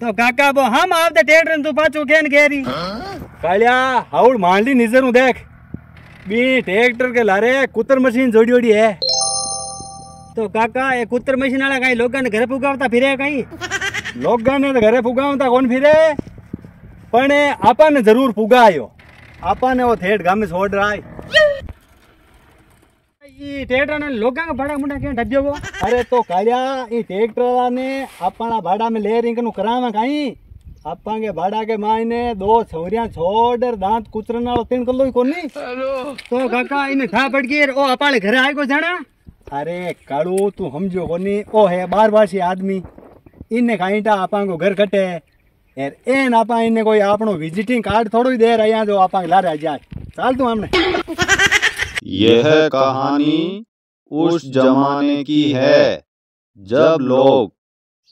તો કાકા બો હમ આવ દે ટેડ રન તું પાછું કેન કેરી કાલ્યા હાઉડ માંડલી નીજર હું દેખ બી ટ્રેક્ટર કે લારે કુતર મશીન જોડી ઓડી હે તો કાકા એ કુતર મશીન વાળા કઈ લોકોને ઘરે ફુગાવતા ફિરે કઈ લોકોને ઘરે ફુગાવતા કોણ ફિરે પણ આપણને જરૂર ફુગાયો આપણને ઓ થેડ ગામે છોડ રાય अरे दो छोरिया छोड़ तीन कलो तो घर जाना अरे कालू तू समझो बार बार आदमी इन खाईटा टा आप घर कटे यार एन आपा कोई आपनो विजिटिंग कार्ड थोड़ो ही देर आया जो आपा ला रहा जाए चाल तू हमने यह कहानी उस जमाने की है, जब लोग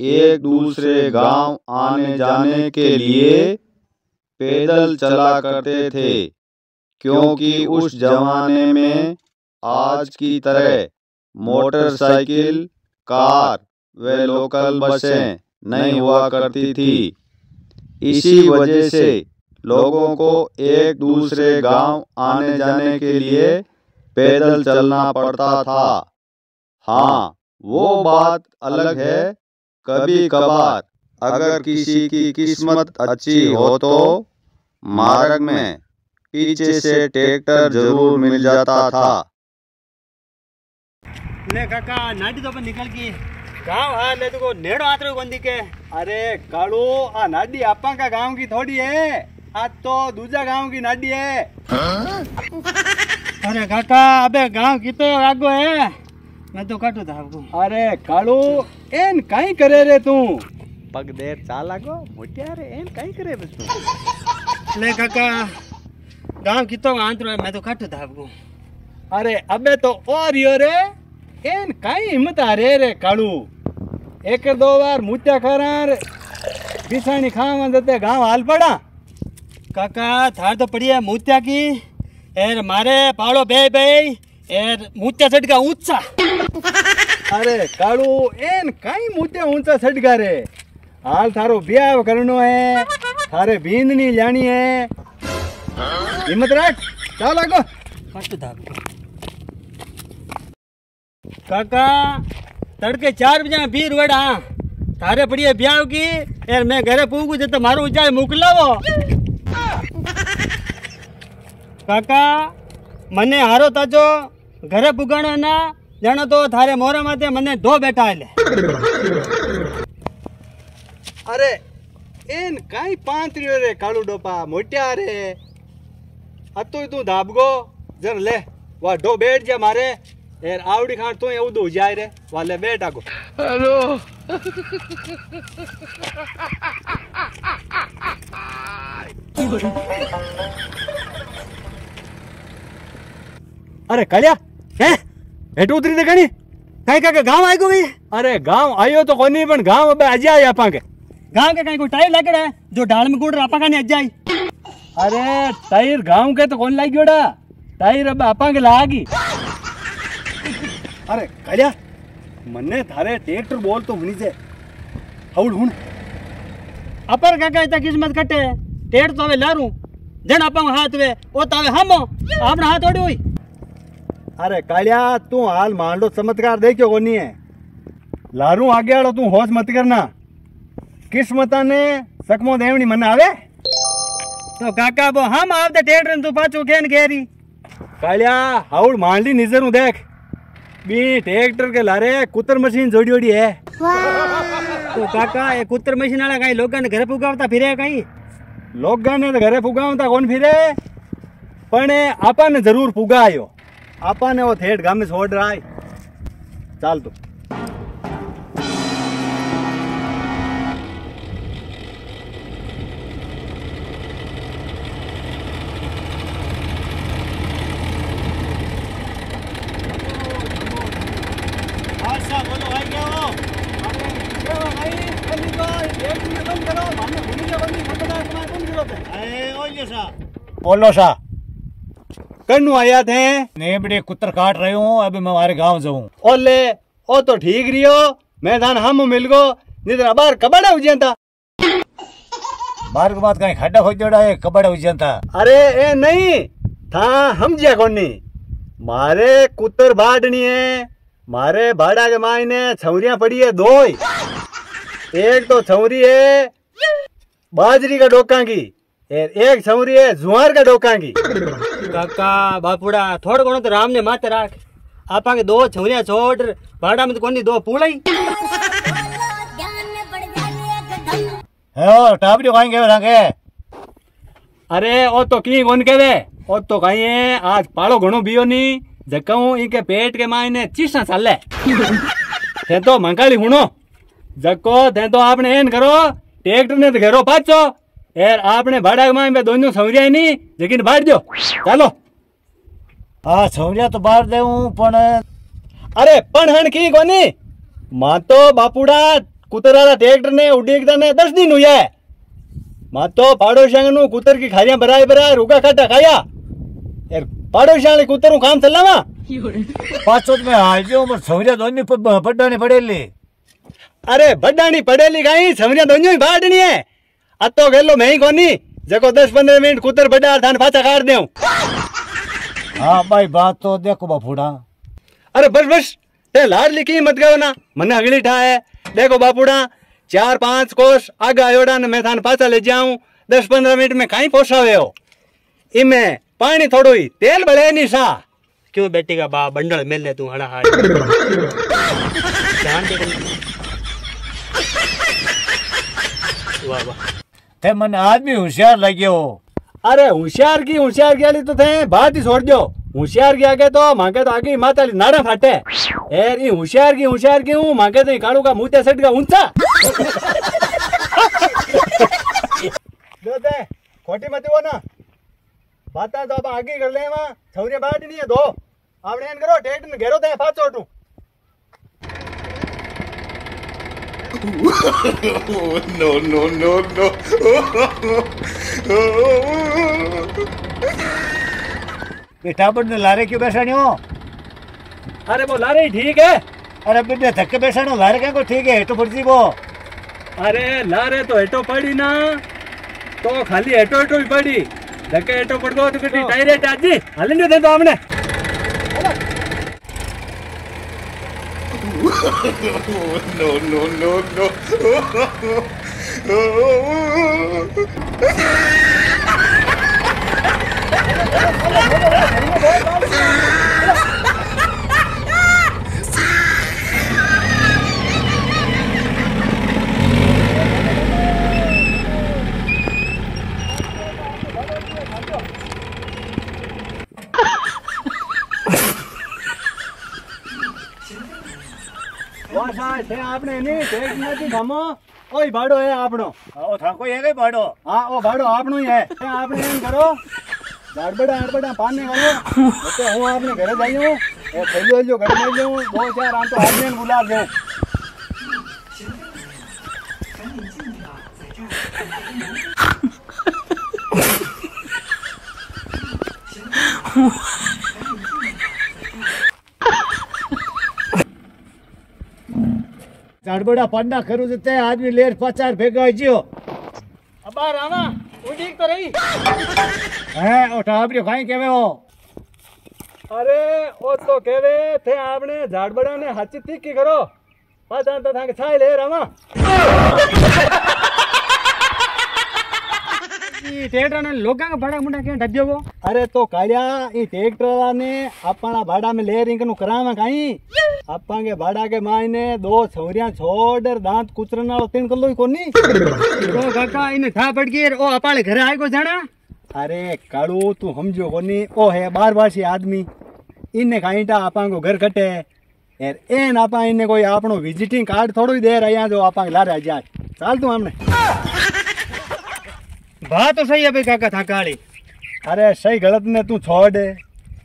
एक दूसरे गाँव आने जाने के लिए पैदल चला करते थे, क्योंकि उस जमाने में आज की तरह मोटरसाइकिल, कार व लोकल बसें नहीं हुआ करती थी। इसी वजह से लोगों को एक दूसरे गाँव आने जाने के लिए पैदल चलना पड़ता था। हाँ वो बात अलग है कभी कभार। अगर किसी की किस्मत अच्छी हो तो मार्ग में पीछे से ट्रैक्टर ज़रूर मिल जाता था। ले काका नाटी तो निकल की गाँव हाल ले तो नेड़ो आतरो बंदी के। अरे काड़ू आ नाडी आपा का गाँव की थोड़ी है। आज तो दूजा गाँव की नाडी है? अरे काका अबे गाँव की तो आगो है मैं तो काटू था आपको अरे काड़ू एन काई करे रे तू पग देर चाल आगो मोटिया रे एन काई करे बस तू ले काका गाँव की तो आंत्र है मैं तो काटू था आपको अरे अबे तो और यो रे एन काई हिम्मत आ रे रे काड़ू एक दो बार मुटिया खरा रे बिछाणी खावा देते गाँव हाल पड़ा काका थार तो पड़ी है मुत्या की पड़ी है मूत्या की एर मारे पाड़ो बे बे एर मूत्या चढ़ ऊँचा अरे काड़ू एन कहीं मुत्या ऊँचा सटका रे हाल थारो ब्याह करनो है थारे बींदनी जानी है हिम्मत रख चल आगो काटू था आपको काका तड़के चार बजे में फिर वेड़ा थारे पड़ी है ब्याह की एर मैं घरे કાકા મને હારો તાજો ઘરે પુગાણો ના જાણો તો થારે મોરા માથે મને ઢો બેઠા એટલે અરે એન કાંઈ પાંતરીઓ રે કાળુ ડોપા મોટ્યા રે. હતું તું ધાબગો જર લે. વા ઢો બેઠ જા મારે. એર આવડી ખાણ તું એવું દઉં જાય રે. વાલે બેટ આગો. હેલો. Thank you. अरे कलिया હે हेठ उतरी दे कणी કઈ કાકા ગામ આવી ગયો ભાઈ अरे गांव आयो तो कोनी पण गांव अबे अजे आया आपा के गांव के कहीं कोई टाइम लगे है जो डाल में गुड़ आपा का नहीं अजाई अरे टायर गांव के तो कौन लाग्योड़ा टायर अब आपा के लागी अरे कलिया मन्ने थारे ट्रैक्टर बोल तो हुनी से हौड़ हुन अपर काका इतना किस्मत कटे टेढ़ तो हवे लारू जन आपा को हाथ वे ओ तो हवे हमो आपना हाथ ओड़ी हुई अरे कालिया तू हाल मांडो चमत्कार देखियो कोनी है लारू आगे वालो तू होश मत करना किस्मता ने सकमो देवनी मने आवे तो काका वो हम आवते टेढ़ तू पाछू केन घेरी कालिया हाउड़ मांडली निजर हूँ देख बी ट्रैक्टर के लारे कुतर मशीन जोड़ी जोड़ी है तो काका ये कुत्तर मशीन वाला कहीं लोगों ने घर पुगावता फिरे कहीं लोग ने तो घरे फुगावता कौन फिरे पण ए आपा ने वो थेट गामे छोड़ रहा है। चाल तू। अच्छा बोलो हो? सा कन्नू आया थे। नेबड़े कुतर काट रहे हूँ अभी मैं हमारे गाँव जाऊँ। ओले ओ तो ठीक रियो मैं थान हम मिल गो नहीं तो बाहर कबाड़ा हो था बाहर के बाद कहीं खड्डा खोज जोड़ा है कबड़ हो जाता अरे ए नहीं था हम जिया कोनी। मारे कुतर बाडनी है मारे भाड़ा के मायने छौरियाँ पड़ी है दो एक तो छौरी है बाजरी का डोका की। एक समरी है जुआर का डोकांगी काका बापूड़ा थोड़ा घणो तो राम ने माते राख आपा के दो छवरिया छोड़ भाड़ा में तो कोनी दो पूलाई है और टाबड़ी खाएँ के रंगे अरे ओ तो की कोन के वे ओ तो खाए आज पालो घणो बियो नी जकाऊ इनके पेट के मायने चीसा चाले थे तो मंकाली हुनो जको थे तो आपने एन करो ट्रैक्टर ने तो घेरो पाचो एर आपने भाड़ा के मायने दोनों सौरिया नी लेकिन बाढ़ दो। चलो। हाँ छौरिया तो बाहर दे पण अरे पण हण की कोनी? माँ तो बापुड़ा कुतराला ट्रैक्टर ने उड़ीकदा ने दस दिन हुआ है। माँ तो पाड़ोशांग नु कुतर की खारियाँ भराए भराए रुका खाटा खाया। एर पाड़ोशांग कुतर नु काम चलावा? पाँच में हाल जो पर छौरिया दोनों पड्डा नहीं पड़ेली। अरे बड्डानी पढ़ेली गई समझा दोनों ही है। अब तो गेलो मैं ही कोनी जको दस पंद्रह मिनट कुतर बड्डा थान पाछा काट देऊ हाँ भाई बात तो देखो बापूड़ा अरे बस बस ते लाड लिखी मत गयो ना मने अगली ठा है देखो बापूड़ा चार पाँच कोस आगे आयोड़ा ने मैं थान पाछा ले जाऊँ दस पंद्रह मिनट में कहीं पहुंचावे हो इमे पानी थोड़ो ही तेल बड़े नहीं सा क्यों बेटी का बा बंडल मेल ले तू हड़ा हाड़ ध्यान दे वाह वाह ते मन आदमी होशियार लगे हो अरे होशियार की होशियार की वाली तो थे बात ही छोड़ दो होशियार की आगे तो मांगे तो आगे ही माता नाड़ा फाटे एर ये होशियार की होशियार की हूँ मांगे तो काड़ू का मुँह सेट का ऊँचा दो खोटी मत वो ना बात तो आप आगे कर ले वहाँ छौरे बाट नहीं है दो आपने एन करो टेट ने घेरो ते फाच चोटू बेटा बड़ लारे क्यों बैठानी हो अरे वो लारे ठीक है अरे बेटे धक्के बैठानो लारे क्या को ठीक है तो फर्जी वो अरे लारे तो हेटो पड़ी ना तो खाली हेटो हेटो ही पड़ी धक्के हेटो पड़ गो तो कटी डायरेक्ट आज हलन दे तो हमने no, no, no, no. Come on, come on, come on, come on. છે આપણે એની ટેક નથી ગમો. ઓય ભાડો એ આપણો. ઓ થાકો એ કઈ ભાડો? હા ઓ ભાડો આપણો હે. આપણે એમ કરો. દાડબડા આડબડા પાન ને કરો તો હું આપને ઘરે જઈ હું એ થઈ ગયો જો ઘરે જઈ હું બહુ ચાર આમ તો આજે ગુલાબ જાઉં बड़ा पांडा करो देते आदमी लेर पचार फेंका जियो। अब आ रहा ना वो ठीक तो रही। है ओ टाबरियो खाई केवे हो? अरे ओ तो केवे थे आपने झाड़ ने हाची ठीक की करो। पाचा तो थाके छाई ले रहा ಈ ಥಿಯೇಟರ್ನ में ले करावा काई के के मायने दो छोड़ दांत कुचरन तीन कोनी तो काका था पड़ ओ अपाले घर आए को जाना अरे तू समझो कोनी ओ है बार बार आदमी इने काईटा अपा को घर कटे यार एन आपा कोई आपनो विजिटिंग कार्ड थोड़ो ही रहे आया जो आपा ला जा चाल तू हमने बात तो सही है भाई काका था काली अरे सही गलत ने तू छोड़।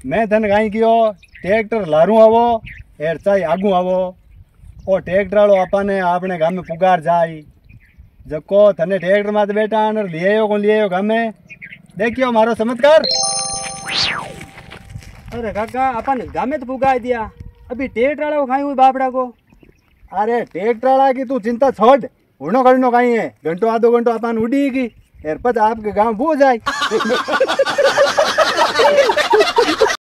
मैं तने काई कियो ट्रैक्टर लारू आवो एर चाहे आगू आवो। ओ ट्रैक्टर वालो आपने आपने गाम में पुगार जाई। जको तने ट्रैक्टर में बैठा ने लिए आयो कौन लिए आयो गाम में देखियो मारो चमत्कार। अरे काका अपन गामे तो पुगा दिया। अभी टेट वाला खाई हुई बापड़ा को। अरे ट्रैक्टर की तू चिंता छोड़। उड़नो करनो कहीं है। घंटो आधो घंटो अपन यार पता आपके गाँव वो जाए।